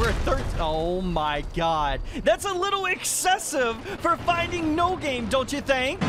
we're 13. Oh my god. That's a little excessive for finding no game, don't you think?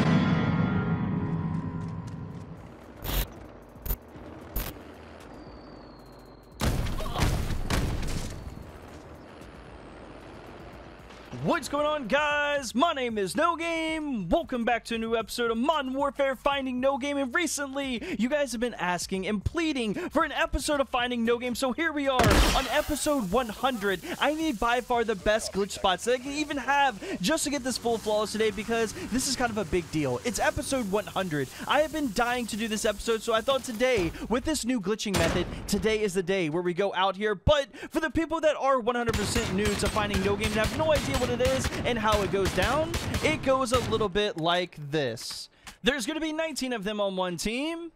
What's going on, guys? My name is No Game. Welcome back to a new episode of Modern Warfare Finding No Game. And recently, you guys have been asking and pleading for an episode of Finding No Game. So here we are on episode 100. I need by far the best glitch spots that I can even have just to get this full flawless today because this is kind of a big deal. It's episode 100. I have been dying to do this episode, so I thought today, with this new glitching method, today is the day where we go out here. But for the people that are 100% new to Finding No Game and have no idea what it is and how it goes down, it goes a little bit like this. There's going to be 19 of them on one team.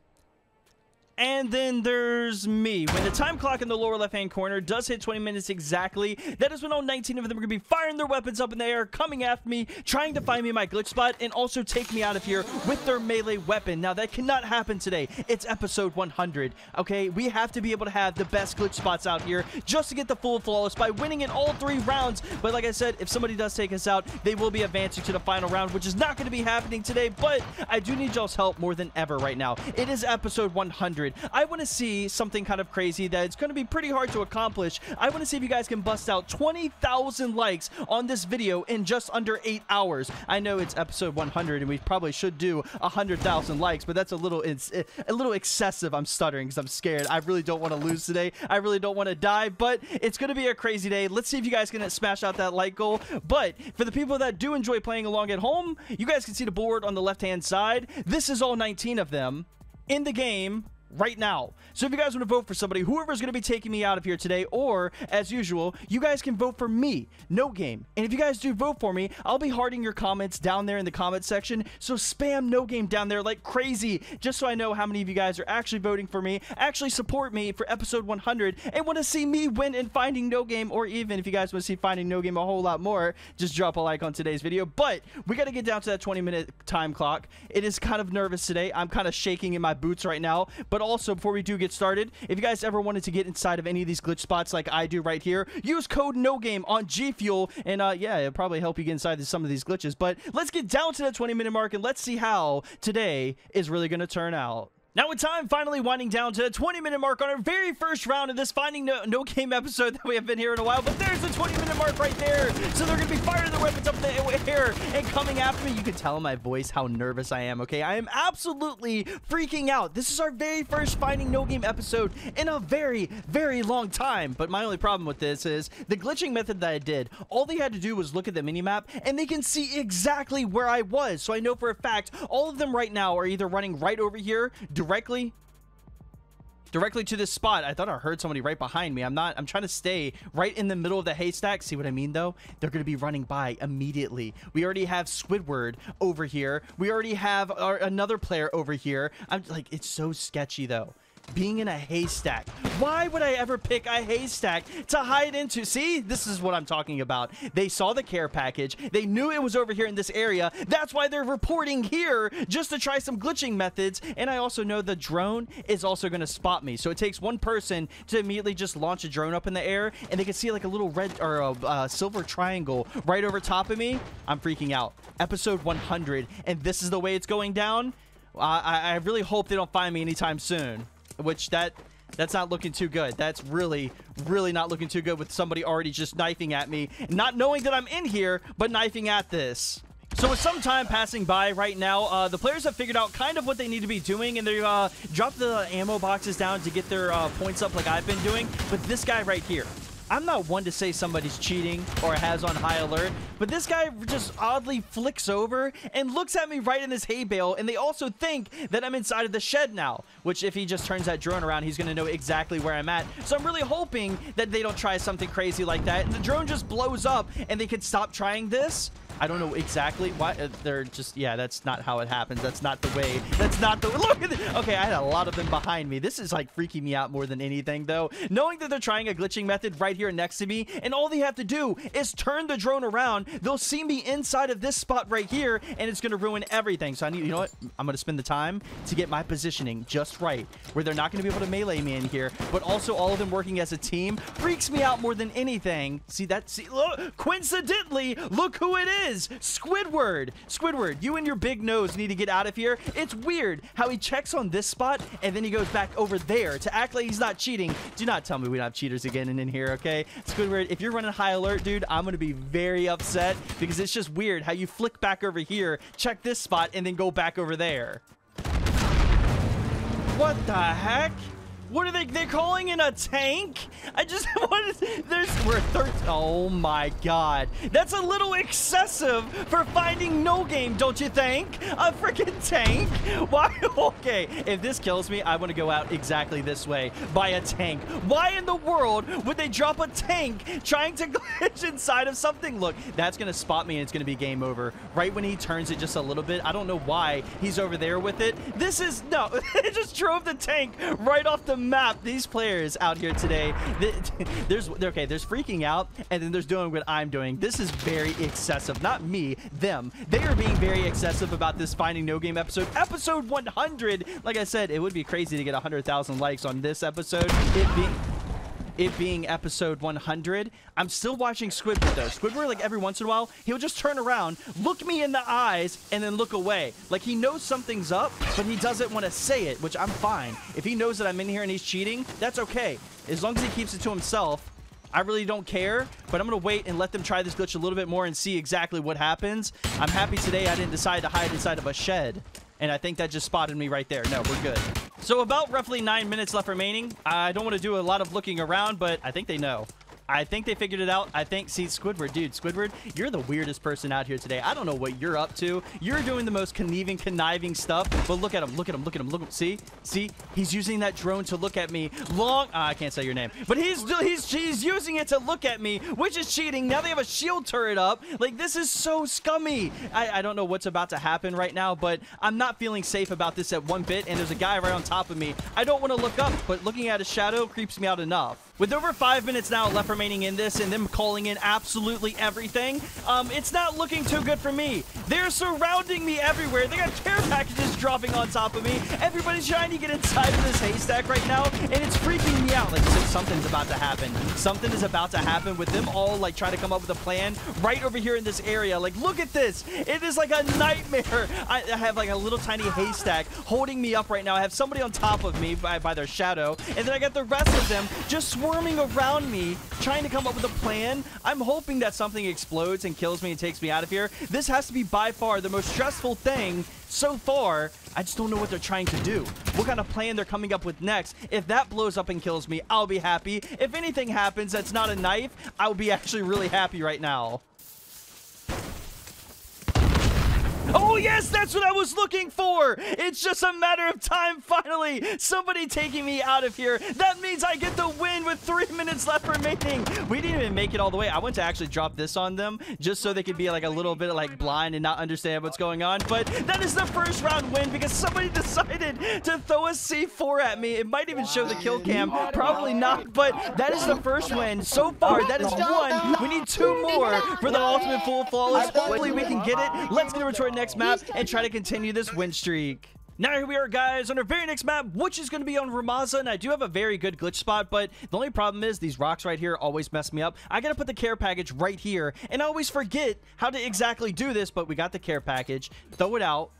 And then there's me. When the time clock in the lower left-hand corner does hit 20 minutes exactly, that is when all 19 of them are going to be firing their weapons up in the air, coming after me, trying to find me my glitch spot, and also take me out of here with their melee weapon. Now, that cannot happen today. It's episode 100, okay? We have to be able to have the best glitch spots out here just to get the full flawless by winning in all three rounds. But like I said, if somebody does take us out, they will be advancing to the final round, which is not going to be happening today, but I do need y'all's help more than ever right now. It is episode 100. I want to see something kind of crazy that it's going to be pretty hard to accomplish. I want to see if you guys can bust out 20,000 likes on this video in just under 8 hours. I know it's episode 100 and we probably should do 100,000 likes, but that's a little it's a little excessive. I'm stuttering because I'm scared. I really don't want to lose today. I really don't want to die, but it's going to be a crazy day. Let's see if you guys can smash out that like goal. But for the people that do enjoy playing along at home, you guys can see the board on the left-hand side. This is all 19 of them in the game right now. So if you guys want to vote for somebody, whoever's going to be taking me out of here today, or as usual, you guys can vote for me, no game. And if you guys do vote for me, I'll be hearting your comments down there in the comment section. So spam no game down there like crazy, just so I know how many of you guys are actually voting for me, actually support me for episode 100, and want to see me win in Finding No Game, or even if you guys want to see Finding No Game a whole lot more, just drop a like on today's video. But we got to get down to that 20 minute time clock. It is kind of nervous today. I'm kind of shaking in my boots right now, but also before we do get started, if you guys ever wanted to get inside of any of these glitch spots like I do right here, use code NOGAME on G Fuel, and uh, yeah, it'll probably help you get inside some of these glitches. But let's get down to the 20 minute mark and let's see how today is really going to turn out. Now with time finally winding down to the 20 minute mark on our very first round of this Finding No, no Game episode that we have been here in a while, but there's the 20 minute mark right there. So they're to be firing their weapons up in the air and coming after me. You can tell in my voice how nervous I am, okay? I am absolutely freaking out. This is our very first Finding No Game episode in a very, very long time. But my only problem with this is the glitching method that I did. All they had to do was look at the minimap and they can see exactly where I was. So I know for a fact all of them right now are either running right over here, directly directly to this spot. I thought I heard somebody right behind me. I'm not, I'm trying to stay right in the middle of the haystack. See what I mean though? They're going to be running by immediately. We already have Squidward over here. We already have our, another player over here. I'm like, it's so sketchy though being in a haystack. Why would I ever pick a haystack to hide into? See, this is what I'm talking about. They saw the care package. They knew it was over here in this area. That's why they're reporting here just to try some glitching methods. And I also know the drone is also going to spot me. So it takes one person to immediately just launch a drone up in the air and they can see like a little red or a uh, silver triangle right over top of me. I'm freaking out. Episode 100 and this is the way it's going down. I, I really hope they don't find me anytime soon which that that's not looking too good. That's really, really not looking too good with somebody already just knifing at me, not knowing that I'm in here, but knifing at this. So with some time passing by right now, uh, the players have figured out kind of what they need to be doing, and they uh, dropped the ammo boxes down to get their uh, points up like I've been doing. But this guy right here, I'm not one to say somebody's cheating or has on high alert, but this guy just oddly flicks over and looks at me right in this hay bale, and they also think that I'm inside of the shed now, which if he just turns that drone around, he's going to know exactly where I'm at. So I'm really hoping that they don't try something crazy like that, and the drone just blows up, and they can stop trying this. I don't know exactly why. Uh, they're just, yeah, that's not how it happens. That's not the way. That's not the, look at this. Okay, I had a lot of them behind me. This is like freaking me out more than anything though. Knowing that they're trying a glitching method right here next to me and all they have to do is turn the drone around. They'll see me inside of this spot right here and it's to ruin everything. So I need, you know what? I'm to spend the time to get my positioning just right where they're not to be able to melee me in here, but also all of them working as a team freaks me out more than anything. See that? See, look, coincidentally, look who it is. Squidward. Squidward, you and your big nose need to get out of here. It's weird how he checks on this spot and then he goes back over there to act like he's not cheating. Do not tell me we don't have cheaters again in here, okay? Squidward, if you're running high alert, dude, I'm to be very upset because it's just weird how you flick back over here, check this spot, and then go back over there. What the heck? What are they? They're calling in a tank? I just what is there's we're third. Oh my god, that's a little excessive for finding no game, don't you think? A freaking tank? Why? Okay, if this kills me, I want to go out exactly this way by a tank. Why in the world would they drop a tank trying to glitch inside of something? Look, that's gonna spot me and it's gonna be game over. Right when he turns it just a little bit, I don't know why he's over there with it. This is no, it just drove the tank right off the map. These players out here today, there's okay, there's freaking out, and then there's doing what I'm doing. This is very excessive. Not me, them. They are being very excessive about this Finding No Game episode. Episode 100. Like I said, it would be crazy to get 100,000 likes on this episode. It being it being episode 100. I'm still watching Squidward though. Squidward, like every once in a while, he'll just turn around, look me in the eyes, and then look away. Like he knows something's up, but he doesn't want to say it, which I'm fine. If he knows that I'm in here and he's cheating, that's okay. As long as he keeps it to himself, I really don't care, but I'm going to wait and let them try this glitch a little bit more and see exactly what happens. I'm happy today I didn't decide to hide inside of a shed. And I think that just spotted me right there. No, we're good. So about roughly nine minutes left remaining. I don't want to do a lot of looking around, but I think they know. I think they figured it out. I think, see, Squidward, dude, Squidward, you're the weirdest person out here today. I don't know what you're up to. You're doing the most conniving, conniving stuff, but look at him, look at him, look at him, look at him. See? See? He's using that drone to look at me. Long, uh, I can't say your name, but he's, he's, he's using it to look at me, which is cheating. Now they have a shield turret up. Like, this is so scummy. I, I don't know what's about to happen right now, but I'm not feeling safe about this at one bit, and there's a guy right on top of me. I don't want to look up, but looking at his shadow creeps me out enough. With over five minutes now left remaining in this and them calling in absolutely everything, um, it's not looking too good for me. They're surrounding me everywhere. They got care packages dropping on top of me. Everybody's trying to get inside of this haystack right now, and it's freaking me out. Like, something's about to happen. Something is about to happen with them all, like, trying to come up with a plan right over here in this area. Like, look at this. It is like a nightmare. I, I have, like, a little tiny haystack holding me up right now. I have somebody on top of me by, by their shadow, and then I got the rest of them just swarming around me, trying to come up with a plan. I'm hoping that something explodes and kills me and takes me out of here. This has to be by far the most stressful thing so far. I just don't know what they're trying to do. What kind of plan they're coming up with next. If that blows up and kills me, I'll be happy. If anything happens that's not a knife, I'll be actually really happy right now. Oh, yes, that's what I was looking for. It's just a matter of time, finally. Somebody taking me out of here. That means I get the win with three minutes left remaining. We didn't even make it all the way. I went to actually drop this on them just so they could be like a little bit like blind and not understand what's going on. But that is the first round win because somebody decided to throw a C4 at me. It might even show the kill cam. Probably not, but that is the first win. So far, that is one. We need two more for the ultimate full flawless. Hopefully, we can get it. Let's get to our next map and try to continue this win streak. Now here we are, guys, on our very next map, which is going to be on Rammaza, and I do have a very good glitch spot, but the only problem is these rocks right here always mess me up. I got to put the care package right here, and I always forget how to exactly do this, but we got the care package. Throw it out,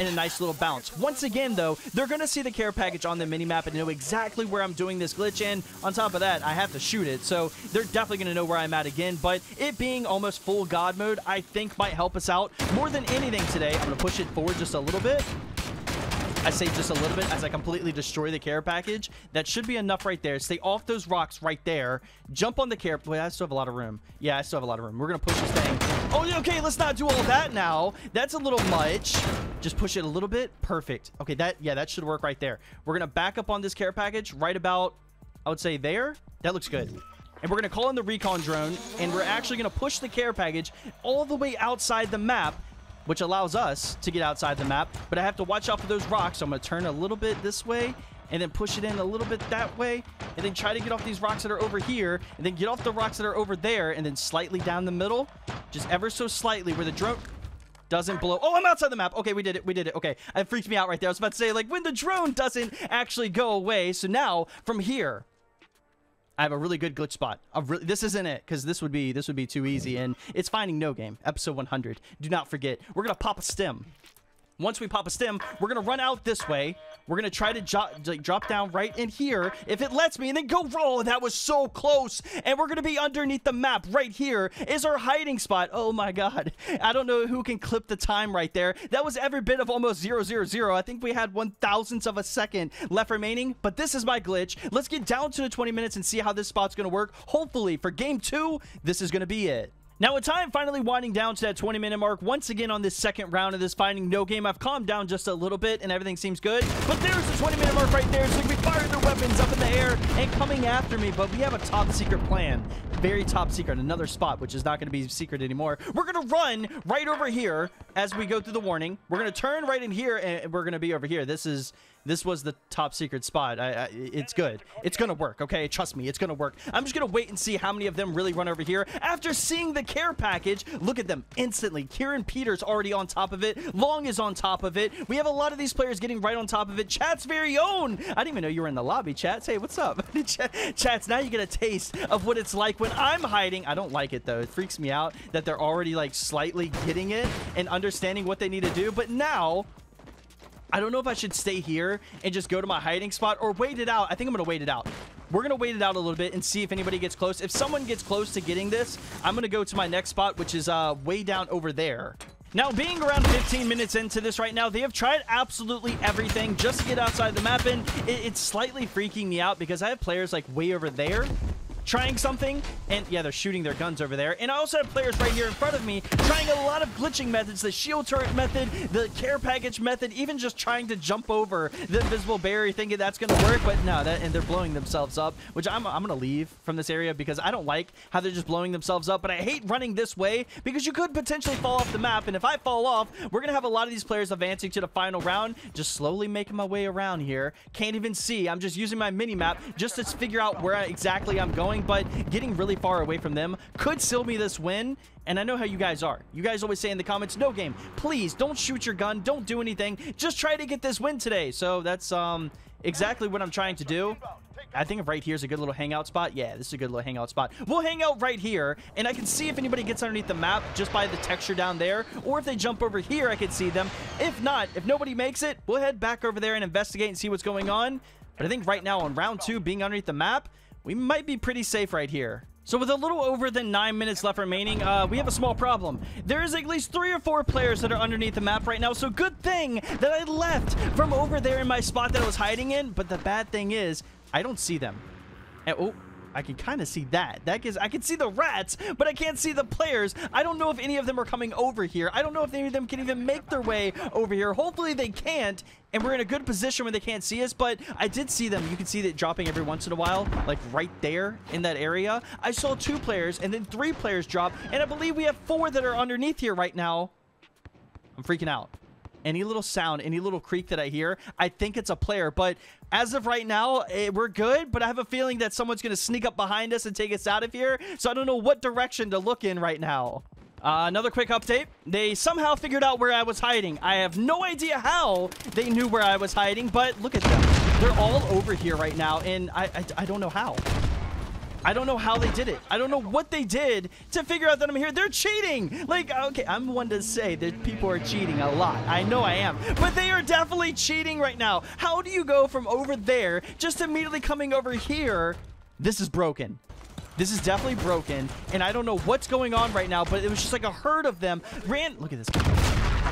and a nice little bounce. Once again, though, they're going to see the care package on the minimap and know exactly where I'm doing this glitch, and on top of that, I have to shoot it, so they're definitely going to know where I'm at again, but it being almost full God mode, I think might help us out more than anything today. I'm going to push it forward just a little bit, I say just a little bit as I completely destroy the care package. That should be enough right there. Stay off those rocks right there. Jump on the care... Wait, I still have a lot of room. Yeah, I still have a lot of room. We're going to push this thing. Oh, okay, let's not do all that now. That's a little much. Just push it a little bit. Perfect. Okay, that... Yeah, that should work right there. We're going to back up on this care package right about... I would say there. That looks good. and we're going to call in the recon drone, and we're actually going to push the care package all the way outside the map, which allows us to get outside the map, but I have to watch out for those rocks, so I'm going to turn a little bit this way, and then push it in a little bit that way, and then try to get off these rocks that are over here, and then get off the rocks that are over there, and then slightly down the middle, just ever so slightly, where the drone doesn't blow. Oh, I'm outside the map. Okay, we did it. We did it. Okay, it freaked me out right there. I was about to say, like, when the drone doesn't actually go away. So now, from here, I have a really good glitch spot. Re this isn't it, because this would be this would be too easy, and it's finding no game, episode 100. Do not forget, we're gonna pop a stim. Once we pop a stim, we're going to run out this way. We're going to try to drop down right in here if it lets me and then go roll. That was so close. And we're going to be underneath the map right here is our hiding spot. Oh my God. I don't know who can clip the time right there. That was every bit of almost zero, zero, zero. I think we had one thousandth of a second left remaining, but this is my glitch. Let's get down to the 20 minutes and see how this spot's going to work. Hopefully for game two, this is going to be it. Now, with time finally winding down to that 20 minute mark, once again on this second round of this Finding No game, I've calmed down just a little bit and everything seems good. But there's the 20 minute mark right there. So we fire their weapons up in the air and coming after me. But we have a top secret plan. Very top secret. Another spot, which is not going to be secret anymore. We're going to run right over here as we go through the warning. We're going to turn right in here and we're going to be over here. This is this was the top secret spot. I, I, it's good. It's gonna work, okay? Trust me, it's gonna work. I'm just gonna wait and see how many of them really run over here. After seeing the care package, look at them instantly. Kieran Peters already on top of it. Long is on top of it. We have a lot of these players getting right on top of it. Chat's very own. I didn't even know you were in the lobby, Chats. Hey, what's up? Chats, now you get a taste of what it's like when I'm hiding. I don't like it, though. It freaks me out that they're already, like, slightly getting it and understanding what they need to do. But now, I don't know if I should stay here and just go to my hiding spot or wait it out. I think I'm going to wait it out. We're going to wait it out a little bit and see if anybody gets close. If someone gets close to getting this, I'm going to go to my next spot, which is uh, way down over there. Now, being around 15 minutes into this right now, they have tried absolutely everything just to get outside the map, and it, it's slightly freaking me out because I have players like way over there trying something. And yeah, they're shooting their guns over there. And I also have players right here in front of me trying a lot of glitching methods. The shield turret method, the care package method, even just trying to jump over the invisible barrier thinking that's going to work. But no, that, and they're blowing themselves up, which I'm, I'm going to leave from this area because I don't like how they're just blowing themselves up. But I hate running this way because you could potentially fall off the map. And if I fall off, we're going to have a lot of these players advancing to the final round. Just slowly making my way around here. Can't even see. I'm just using my mini map just to figure out where exactly I'm going but getting really far away from them could seal me this win. And I know how you guys are. You guys always say in the comments, no game, please don't shoot your gun. Don't do anything. Just try to get this win today. So that's um exactly what I'm trying to do. I think right here is a good little hangout spot. Yeah, this is a good little hangout spot. We'll hang out right here, and I can see if anybody gets underneath the map just by the texture down there, or if they jump over here, I can see them. If not, if nobody makes it, we'll head back over there and investigate and see what's going on. But I think right now on round two, being underneath the map, we might be pretty safe right here. So with a little over than 9 minutes left remaining, uh, we have a small problem. There is at least 3 or 4 players that are underneath the map right now, so good thing that I left from over there in my spot that I was hiding in, but the bad thing is, I don't see them. And, oh, I can kind of see that. That gives I can see the rats, but I can't see the players. I don't know if any of them are coming over here. I don't know if any of them can even make their way over here. Hopefully they can't, and we're in a good position where they can't see us, but I did see them. You can see that dropping every once in a while, like right there in that area. I saw two players and then three players drop, and I believe we have four that are underneath here right now. I'm freaking out any little sound, any little creak that I hear, I think it's a player. But as of right now, eh, we're good. But I have a feeling that someone's going to sneak up behind us and take us out of here. So I don't know what direction to look in right now. Uh, another quick update. They somehow figured out where I was hiding. I have no idea how they knew where I was hiding, but look at them. They're all over here right now, and I, I, I don't know how. I don't know how they did it. I don't know what they did to figure out that I'm here. They're cheating. Like, okay, I'm one to say that people are cheating a lot. I know I am. But they are definitely cheating right now. How do you go from over there just immediately coming over here? This is broken. This is definitely broken, and I don't know what's going on right now, but it was just like a herd of them ran. Look at this.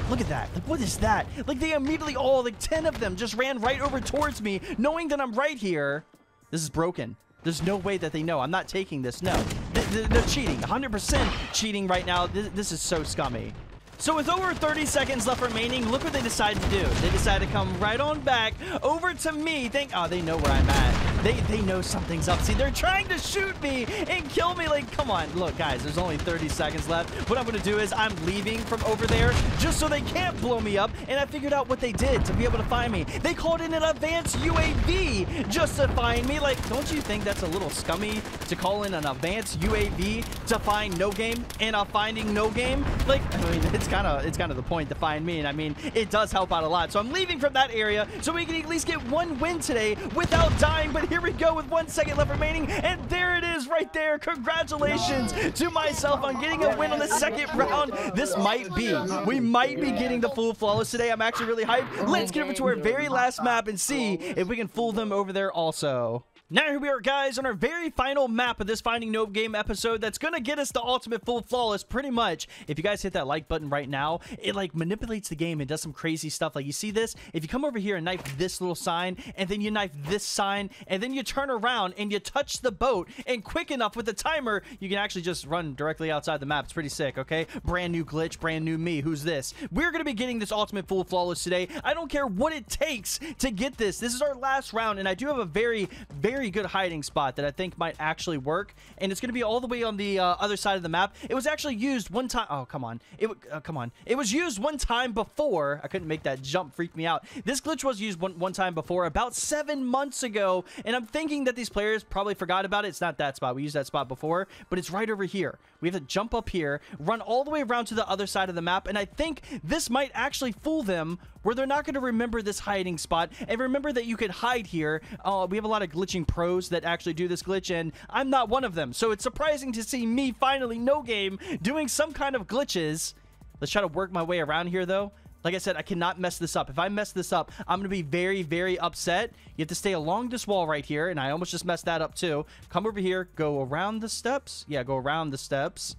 Look at that. Like, what is that? Like, they immediately, all like 10 of them just ran right over towards me, knowing that I'm right here. This is broken. There's no way that they know. I'm not taking this. No. They're cheating. 100% cheating right now. This is so scummy. So with over 30 seconds left remaining, look what they decided to do. They decided to come right on back over to me. Think, oh, they know where I'm at. They they know something's up. See, they're trying to shoot me and kill me. Like, come on. Look, guys, there's only 30 seconds left. What I'm going to do is I'm leaving from over there just so they can't blow me up. And I figured out what they did to be able to find me. They called in an advanced UAV just to find me. Like, don't you think that's a little scummy to call in an advanced UAV to find no game and a finding no game? Like, I mean, it's kind of it's kind of the point to find me. And I mean, it does help out a lot. So I'm leaving from that area so we can at least get one win today without dying. But here we go with one second left remaining. And there it is right there. Congratulations to myself on getting a win on the second round. This might be. We might be getting the full flawless today. I'm actually really hyped. Let's get over to our very last map and see if we can fool them over there also. Now here we are, guys, on our very final map of this Finding No Game episode that's going to get us the ultimate full flawless, pretty much. If you guys hit that like button right now, it, like, manipulates the game and does some crazy stuff. Like, you see this? If you come over here and knife this little sign, and then you knife this sign, and then you turn around and you touch the boat, and quick enough with the timer, you can actually just run directly outside the map. It's pretty sick, okay? Brand new glitch, brand new me. Who's this? We're going to be getting this ultimate full flawless today. I don't care what it takes to get this. This is our last round, and I do have a very, very very good hiding spot that I think might actually work. And it's going to be all the way on the uh, other side of the map. It was actually used one time. Oh, come on. It uh, Come on. It was used one time before. I couldn't make that jump. Freak me out. This glitch was used one, one time before, about seven months ago. And I'm thinking that these players probably forgot about it. It's not that spot. We used that spot before. But it's right over here. We have to jump up here, run all the way around to the other side of the map. And I think this might actually fool them where they're not going to remember this hiding spot. And remember that you could hide here. Uh, we have a lot of glitching pros that actually do this glitch, and I'm not one of them. So it's surprising to see me finally, no game, doing some kind of glitches. Let's try to work my way around here, though. Like I said, I cannot mess this up. If I mess this up, I'm going to be very, very upset. You have to stay along this wall right here, and I almost just messed that up too. Come over here, go around the steps. Yeah, go around the steps.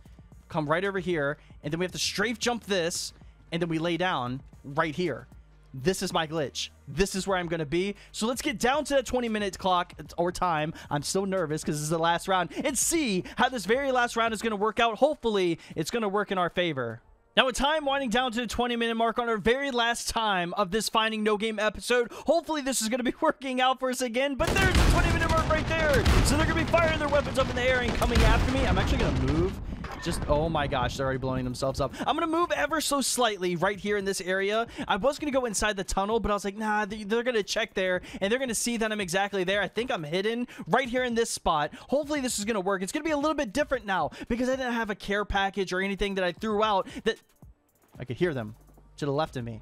Come right over here, and then we have to strafe jump this, and then we lay down right here this is my glitch. This is where I'm going to be. So let's get down to that 20 minute clock or time. I'm so nervous because this is the last round and see how this very last round is going to work out. Hopefully, it's going to work in our favor. Now, with time winding down to the 20 minute mark on our very last time of this Finding No Game episode, hopefully this is going to be working out for us again. But there's the 20 minute mark right there. So they're going to be firing their weapons up in the air and coming after me. I'm actually going to move just, oh my gosh, they're already blowing themselves up. I'm going to move ever so slightly right here in this area. I was going to go inside the tunnel, but I was like, nah, they're going to check there, and they're going to see that I'm exactly there. I think I'm hidden right here in this spot. Hopefully this is going to work. It's going to be a little bit different now because I didn't have a care package or anything that I threw out that I could hear them to the left of me.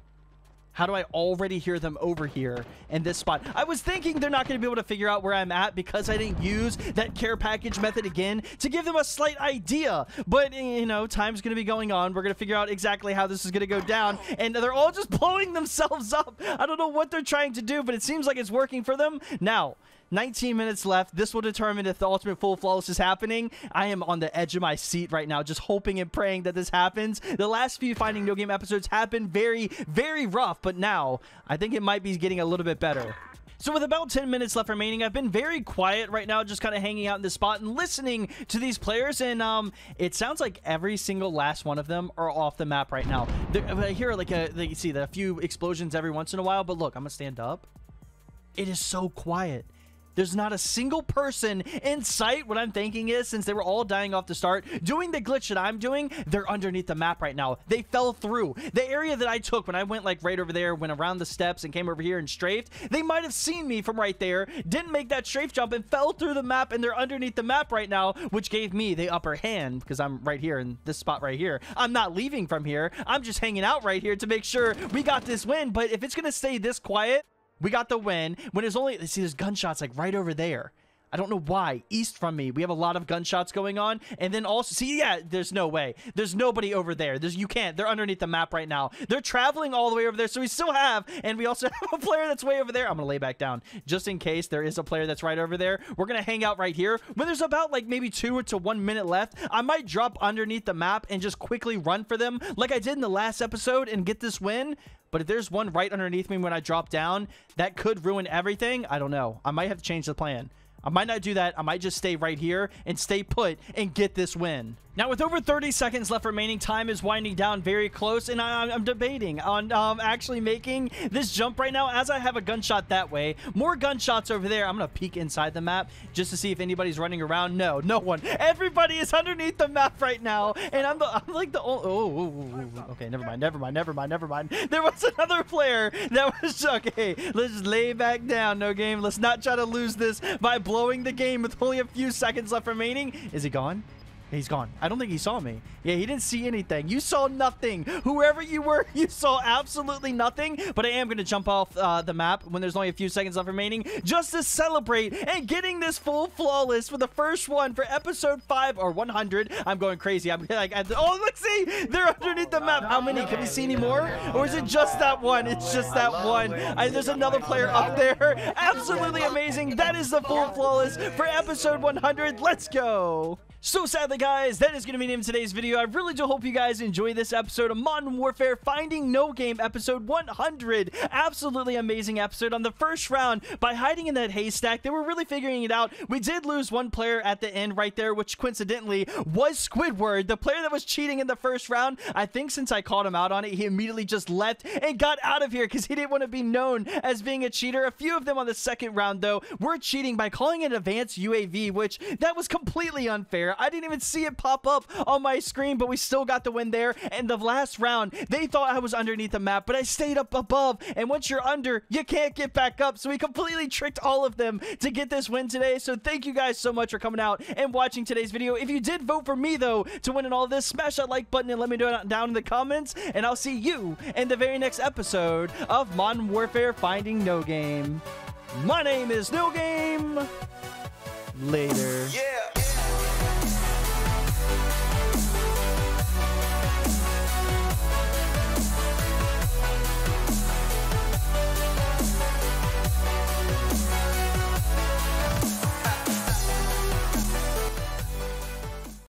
How do I already hear them over here in this spot? I was thinking they're not going to be able to figure out where I'm at because I didn't use that care package method again to give them a slight idea. But, you know, time's going to be going on. We're going to figure out exactly how this is going to go down. And they're all just blowing themselves up. I don't know what they're trying to do, but it seems like it's working for them. Now, 19 minutes left. This will determine if the ultimate full flawless is happening. I am on the edge of my seat right now, just hoping and praying that this happens. The last few Finding No Game episodes have been very, very rough, but now I think it might be getting a little bit better. So with about 10 minutes left remaining, I've been very quiet right now, just kind of hanging out in this spot and listening to these players. And um, it sounds like every single last one of them are off the map right now. I hear like a, you see the few explosions every once in a while, but look, I'm gonna stand up. It is so quiet. There's not a single person in sight. What I'm thinking is, since they were all dying off the start, doing the glitch that I'm doing, they're underneath the map right now. They fell through. The area that I took when I went like right over there, went around the steps and came over here and strafed, they might have seen me from right there, didn't make that strafe jump and fell through the map and they're underneath the map right now, which gave me the upper hand because I'm right here in this spot right here. I'm not leaving from here. I'm just hanging out right here to make sure we got this win. But if it's going to stay this quiet, we got the win. When it's only, see, there's gunshots like right over there. I don't know why. East from me, we have a lot of gunshots going on. And then also, see, yeah, there's no way. There's nobody over there. There's You can't. They're underneath the map right now. They're traveling all the way over there. So we still have, and we also have a player that's way over there. I'm going to lay back down just in case there is a player that's right over there. We're going to hang out right here. When there's about like maybe two to one minute left, I might drop underneath the map and just quickly run for them like I did in the last episode and get this win. But if there's one right underneath me when I drop down, that could ruin everything. I don't know. I might have to change the plan. I might not do that. I might just stay right here and stay put and get this win. Now, with over 30 seconds left remaining, time is winding down very close, and I, am debating on um, actually making this jump right now as I have a gunshot that way. More gunshots over there. I'm going to peek inside the map just to see if anybody's running around. No, no one. Everybody is underneath the map right now, and I'm, the, I'm like the only... Oh, oh, oh, okay, never mind, never mind, never mind, never mind. There was another player that was... Okay, let's just lay back down, no game. Let's not try to lose this by blowing the game with only a few seconds left remaining. Is he gone? He's gone. I don't think he saw me. Yeah, he didn't see anything. You saw nothing. Whoever you were, you saw absolutely nothing. But I am going to jump off uh, the map when there's only a few seconds left remaining just to celebrate and getting this full flawless for the first one for episode 5 or 100. I'm going crazy. I'm like, oh, look, see, they're underneath the map. How many? Can we see any more? Or is it just that one? It's just that one. I, there's another player up there. Absolutely amazing. That is the full flawless for episode 100. Let's go. So sadly, guys, that is going to be the end of today's video. I really do hope you guys enjoy this episode of Modern Warfare Finding No Game, episode 100. Absolutely amazing episode on the first round. By hiding in that haystack, they were really figuring it out. We did lose one player at the end right there, which coincidentally was Squidward, the player that was cheating in the first round. I think since I called him out on it, he immediately just left and got out of here because he didn't want to be known as being a cheater. A few of them on the second round, though, were cheating by calling it advanced UAV, which that was completely unfair. I didn't even see it pop up on my screen, but we still got the win there. And the last round, they thought I was underneath the map, but I stayed up above. And once you're under, you can't get back up. So we completely tricked all of them to get this win today. So thank you guys so much for coming out and watching today's video. If you did vote for me, though, to win in all this, smash that like button and let me know down in the comments. And I'll see you in the very next episode of Modern Warfare Finding No Game. My name is No Game. Later. Yeah.